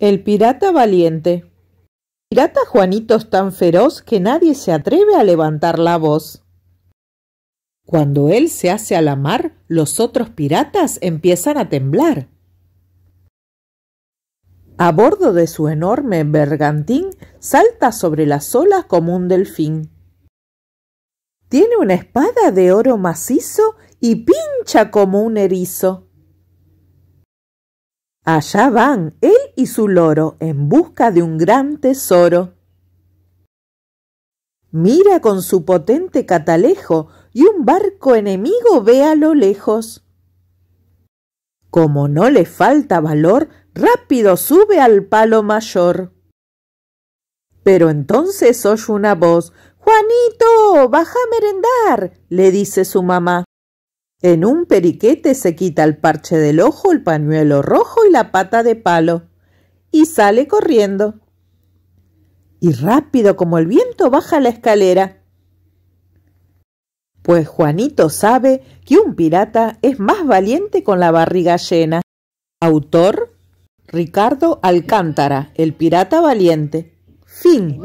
El pirata valiente. Pirata Juanito es tan feroz que nadie se atreve a levantar la voz. Cuando él se hace a la mar, los otros piratas empiezan a temblar. A bordo de su enorme bergantín salta sobre las olas como un delfín. Tiene una espada de oro macizo y pincha como un erizo. Allá van él y su loro en busca de un gran tesoro. Mira con su potente catalejo y un barco enemigo ve a lo lejos. Como no le falta valor, rápido sube al palo mayor. Pero entonces oye una voz, Juanito, baja a merendar, le dice su mamá. En un periquete se quita el parche del ojo, el pañuelo rojo y la pata de palo, y sale corriendo. Y rápido como el viento baja la escalera. Pues Juanito sabe que un pirata es más valiente con la barriga llena. Autor Ricardo Alcántara, el pirata valiente. Fin.